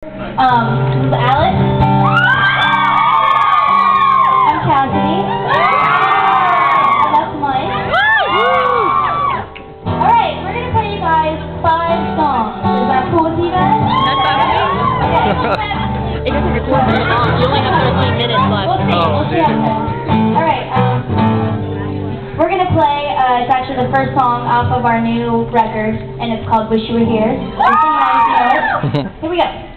Um, this is Alex. I'm Cassidy. And that's Mike. Alright, we're gonna play you guys five songs. Is that cool with you guys? Okay. It doesn't record very long. You only have 13 minutes left. We'll see. Oh, we'll see how it goes. Alright, um, we're gonna play, uh, it's actually the first song off of our new record, and it's called Wish You Were Here. Here we go.